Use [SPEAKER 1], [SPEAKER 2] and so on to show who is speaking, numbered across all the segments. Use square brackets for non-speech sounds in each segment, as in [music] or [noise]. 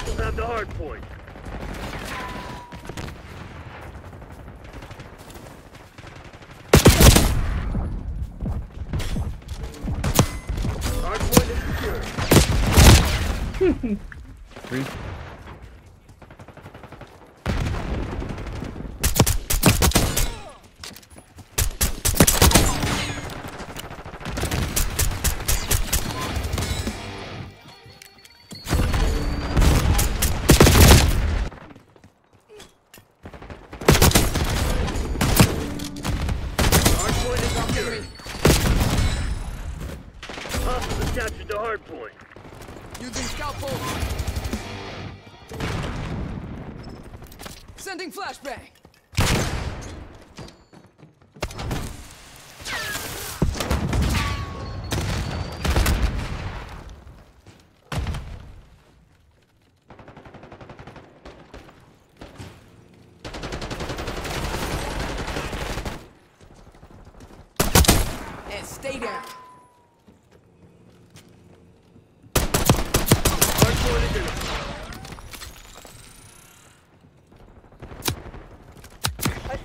[SPEAKER 1] have the hard point. Hard point is secure. [laughs]
[SPEAKER 2] Three.
[SPEAKER 1] Captured the hard point.
[SPEAKER 3] Using scalpel. Sending flashbang. And stay down.
[SPEAKER 1] Hard point identified.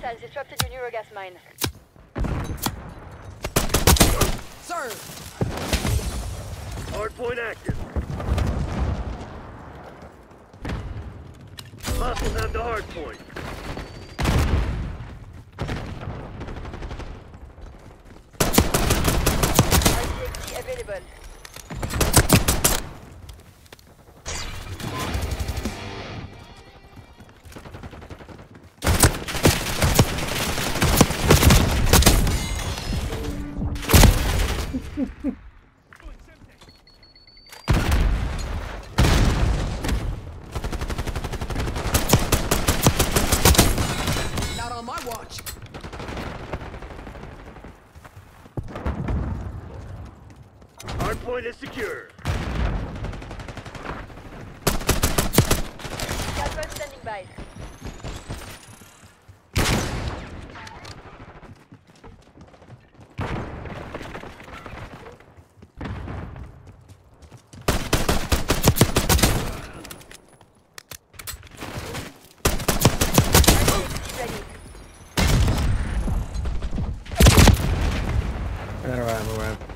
[SPEAKER 4] Hostiles disrupted your neurogas mine.
[SPEAKER 3] Sir,
[SPEAKER 1] Hard point active. Hostiles have the hard point.
[SPEAKER 4] Available.
[SPEAKER 3] Not on my watch.
[SPEAKER 1] Hard point is secure.
[SPEAKER 4] Scalpel standing by.
[SPEAKER 2] I got a ammo ramp.